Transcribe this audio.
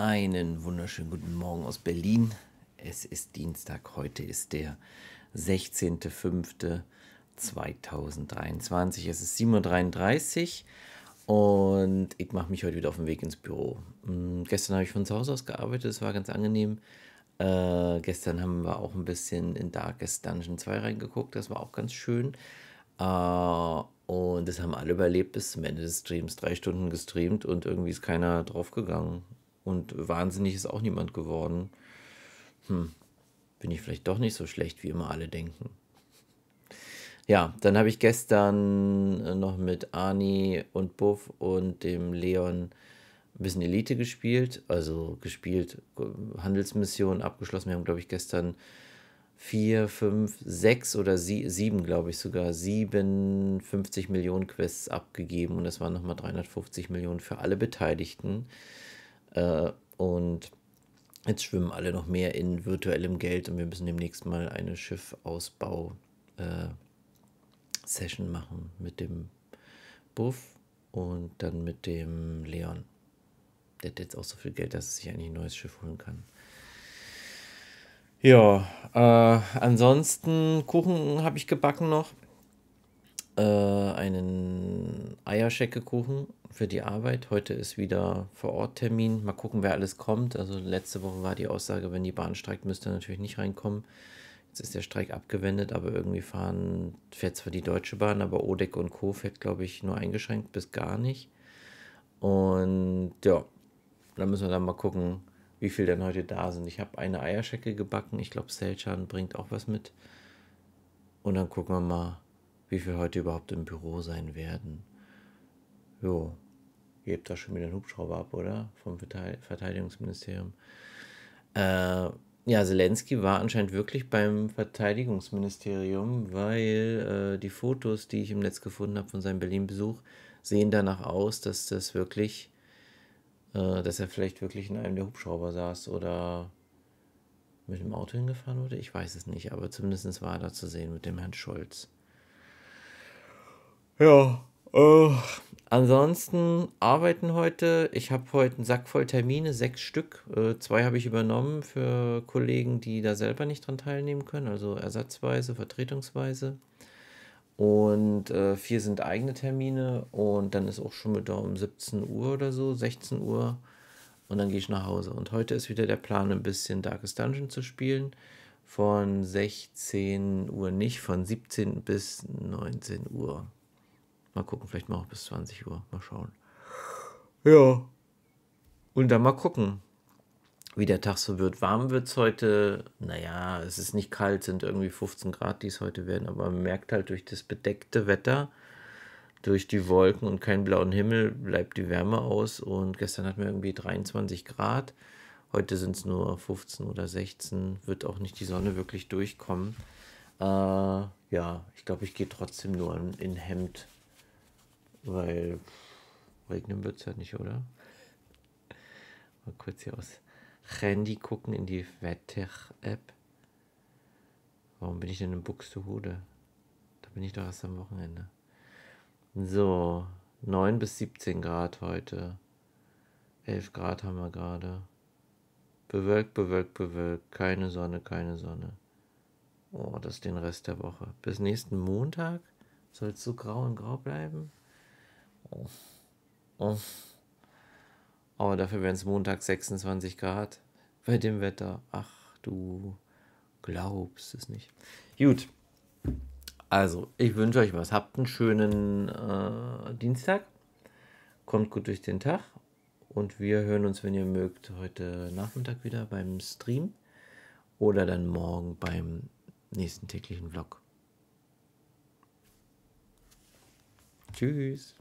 Einen wunderschönen guten Morgen aus Berlin. Es ist Dienstag, heute ist der 16.05.2023. Es ist 7.33 Uhr und ich mache mich heute wieder auf den Weg ins Büro. Hm, gestern habe ich von zu Hause aus gearbeitet, es war ganz angenehm. Äh, gestern haben wir auch ein bisschen in Darkest Dungeon 2 reingeguckt, das war auch ganz schön. Äh, und das haben alle überlebt bis zum Ende des Streams. Drei Stunden gestreamt und irgendwie ist keiner draufgegangen. Und wahnsinnig ist auch niemand geworden. Hm, bin ich vielleicht doch nicht so schlecht, wie immer alle denken. Ja, dann habe ich gestern äh, noch mit Ani und Buff und dem Leon ein bisschen Elite gespielt. Also gespielt, äh, Handelsmission abgeschlossen. Wir haben, glaube ich, gestern vier, fünf, sechs oder sie, sieben, glaube ich sogar, 57 Millionen Quests abgegeben und das waren nochmal 350 Millionen für alle Beteiligten. Äh, und jetzt schwimmen alle noch mehr in virtuellem Geld und wir müssen demnächst mal eine Schiffausbau-Session äh, machen mit dem Buff und dann mit dem Leon. Der hat jetzt auch so viel Geld, dass er sich eigentlich ein neues Schiff holen kann. Ja, äh, ansonsten Kuchen habe ich gebacken noch. Äh, einen Eierscheckekuchen für die Arbeit. Heute ist wieder vor Ort Termin. Mal gucken, wer alles kommt. Also letzte Woche war die Aussage, wenn die Bahn streikt, müsste natürlich nicht reinkommen. Jetzt ist der Streik abgewendet, aber irgendwie fahren, fährt zwar die Deutsche Bahn, aber Odeck und Co. fährt, glaube ich, nur eingeschränkt bis gar nicht. Und ja, dann müssen wir dann mal gucken, wie viel denn heute da sind. Ich habe eine Eierschecke gebacken. Ich glaube, Selchan bringt auch was mit. Und dann gucken wir mal, wie viel heute überhaupt im Büro sein werden. Jo, hebt da schon wieder ein Hubschrauber ab, oder? Vom Verteidigungsministerium. Äh, ja, Zelensky war anscheinend wirklich beim Verteidigungsministerium, weil äh, die Fotos, die ich im Netz gefunden habe von seinem Berlin-Besuch, sehen danach aus, dass das wirklich äh, dass er vielleicht wirklich in einem der Hubschrauber saß oder mit dem Auto hingefahren wurde. Ich weiß es nicht, aber zumindest war er da zu sehen mit dem Herrn Scholz. Ja, äh, ansonsten arbeiten heute. Ich habe heute einen Sack voll Termine, sechs Stück. Äh, zwei habe ich übernommen für Kollegen, die da selber nicht dran teilnehmen können, also ersatzweise, vertretungsweise. Und äh, vier sind eigene Termine und dann ist auch schon da um 17 Uhr oder so, 16 Uhr. Und dann gehe ich nach Hause. Und heute ist wieder der Plan, ein bisschen Darkest Dungeon zu spielen. Von 16 Uhr nicht, von 17 bis 19 Uhr. Mal gucken, vielleicht mal auch bis 20 Uhr. Mal schauen. Ja. Und dann mal gucken wie der Tag so wird. Warm wird es heute, naja, es ist nicht kalt, sind irgendwie 15 Grad, die es heute werden, aber man merkt halt durch das bedeckte Wetter, durch die Wolken und keinen blauen Himmel bleibt die Wärme aus und gestern hatten wir irgendwie 23 Grad, heute sind es nur 15 oder 16, wird auch nicht die Sonne wirklich durchkommen. Äh, ja, ich glaube, ich gehe trotzdem nur in, in Hemd, weil regnen wird es ja nicht, oder? Mal kurz hier aus Handy gucken in die Wetter-App. Warum bin ich denn in Buxtehude? Da bin ich doch erst am Wochenende. So, 9 bis 17 Grad heute. 11 Grad haben wir gerade. Bewölkt, bewölkt, bewölkt. Keine Sonne, keine Sonne. Oh, das ist den Rest der Woche. Bis nächsten Montag soll es so grau und grau bleiben. Oh. Oh. Aber dafür wären es Montag 26 Grad bei dem Wetter. Ach, du glaubst es nicht. Gut. Also, ich wünsche euch was. Habt einen schönen äh, Dienstag. Kommt gut durch den Tag. Und wir hören uns, wenn ihr mögt, heute Nachmittag wieder beim Stream. Oder dann morgen beim nächsten täglichen Vlog. Tschüss.